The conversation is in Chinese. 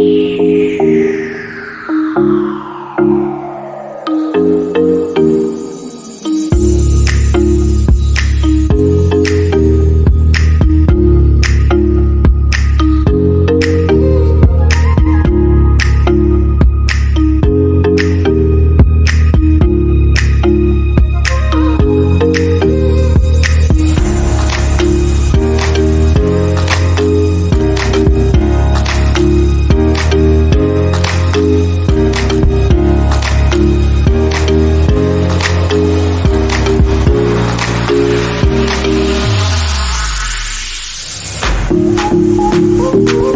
thank you Ooh.